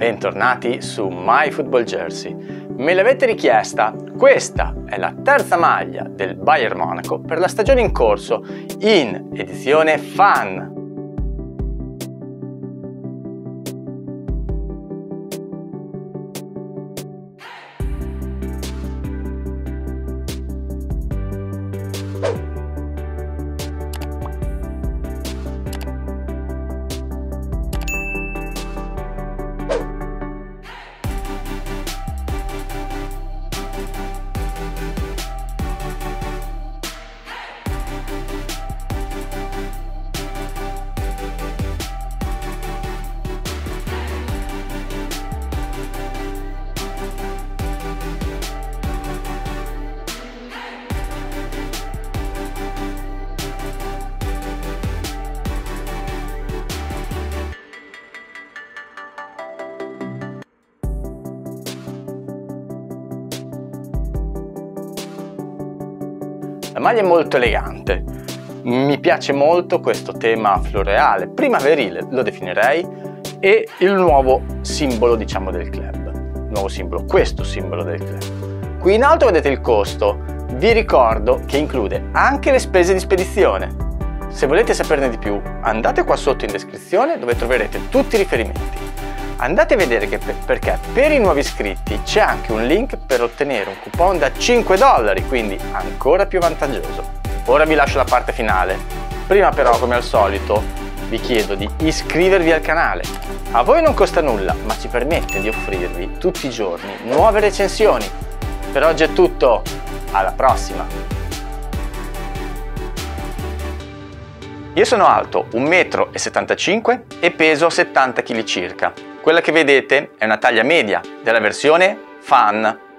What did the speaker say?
bentornati su My Football Jersey. Me l'avete richiesta, questa è la terza maglia del Bayern Monaco per la stagione in corso in edizione fan. La maglia è molto elegante, mi piace molto questo tema floreale, primaverile lo definirei, e il nuovo simbolo diciamo del club, nuovo simbolo, questo simbolo del club. Qui in alto vedete il costo, vi ricordo che include anche le spese di spedizione. Se volete saperne di più andate qua sotto in descrizione dove troverete tutti i riferimenti andate a vedere che per, perché per i nuovi iscritti c'è anche un link per ottenere un coupon da 5 dollari, quindi ancora più vantaggioso. Ora vi lascio la parte finale. Prima però, come al solito, vi chiedo di iscrivervi al canale. A voi non costa nulla, ma ci permette di offrirvi tutti i giorni nuove recensioni. Per oggi è tutto, alla prossima! Io sono alto 1,75 m e peso 70 kg circa. Quella che vedete è una taglia media della versione Fan